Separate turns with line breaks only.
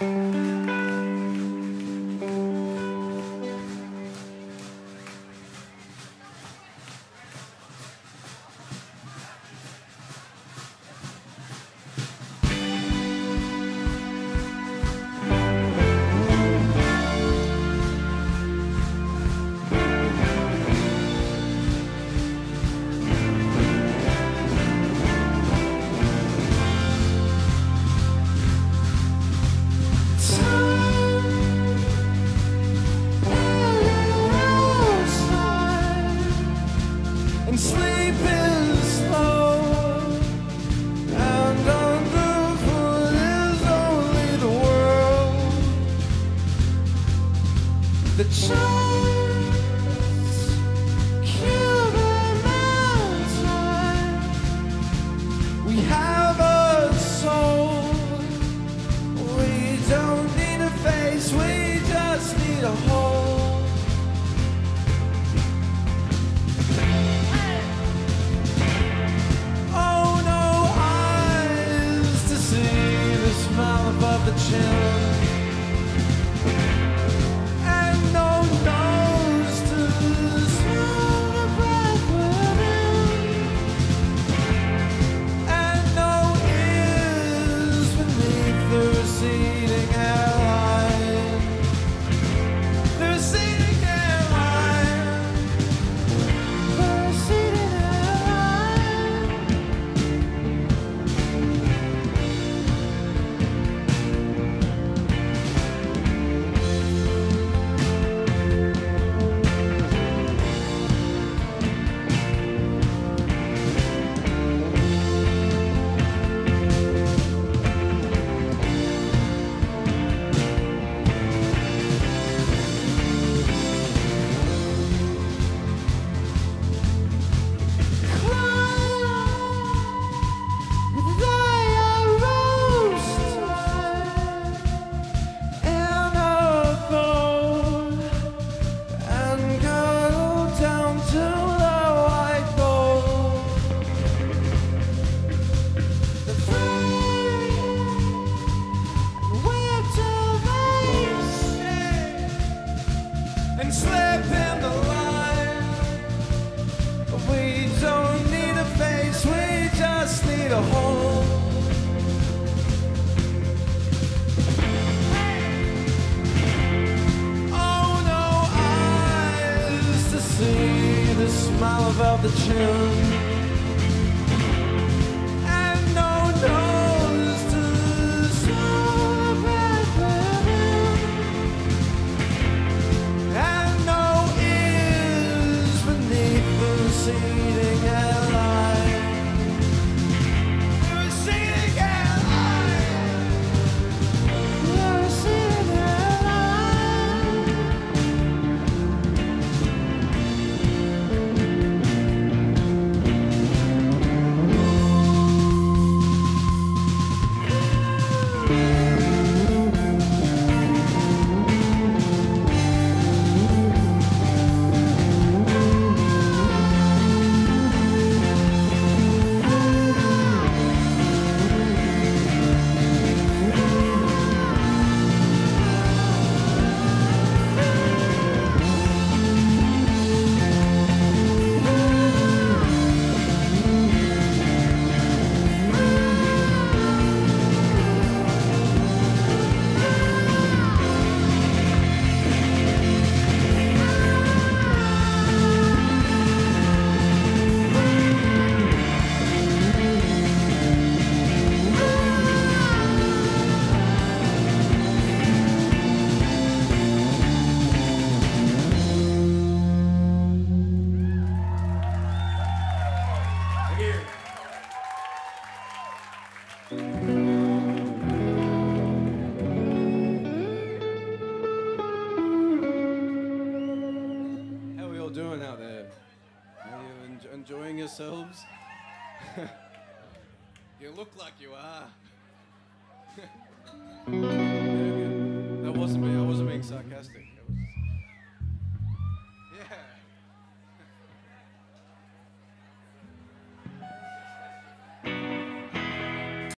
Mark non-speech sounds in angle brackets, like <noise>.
Música And sleeping slow. And underfoot is only the world. The chance Cuban mountain We have above the chin. Above the tune. And no breath. And no ears beneath the. Enjoying yourselves? <laughs> you look like you are. <laughs> that wasn't me. I wasn't being sarcastic.